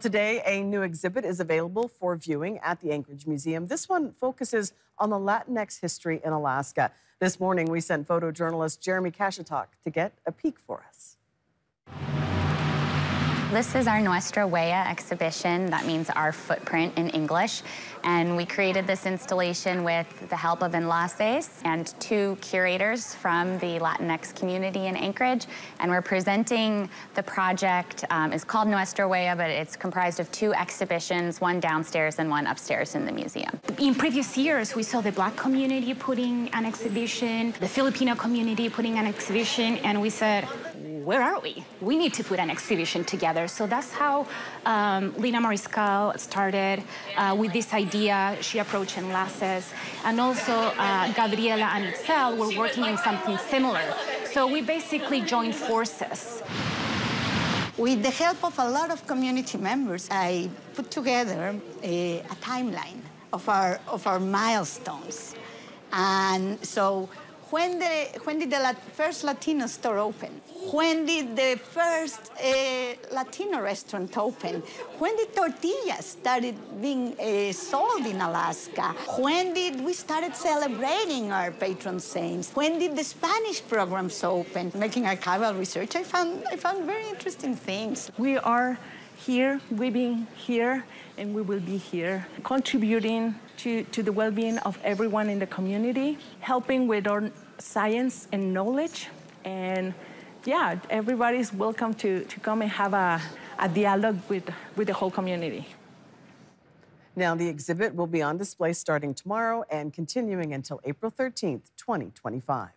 Today, a new exhibit is available for viewing at the Anchorage Museum. This one focuses on the Latinx history in Alaska. This morning, we sent photojournalist Jeremy Kashetok to get a peek for us. This is our Nuestra Huella exhibition. That means our footprint in English. And we created this installation with the help of Enlaces and two curators from the Latinx community in Anchorage. And we're presenting the project. Um, it's called Nuestra Huella, but it's comprised of two exhibitions, one downstairs and one upstairs in the museum. In previous years, we saw the Black community putting an exhibition, the Filipino community putting an exhibition, and we said, where are we? We need to put an exhibition together. So that's how um, Lina Mariscal started uh, with this idea. She approached Enlaces. And also uh, Gabriela and Itzel were working on something similar. So we basically joined forces. With the help of a lot of community members, I put together a, a timeline of our, of our milestones. And so when, the, when did the first Latino store open? When did the first uh, Latino restaurant open? When did tortillas started being uh, sold in Alaska? When did we started celebrating our patron saints? When did the Spanish programs open? Making archival research, I found, I found very interesting things. We are here, we've been here, and we will be here, contributing to, to the well-being of everyone in the community, helping with our science and knowledge. And yeah, everybody's welcome to, to come and have a, a dialogue with, with the whole community. Now, the exhibit will be on display starting tomorrow and continuing until April 13th, 2025.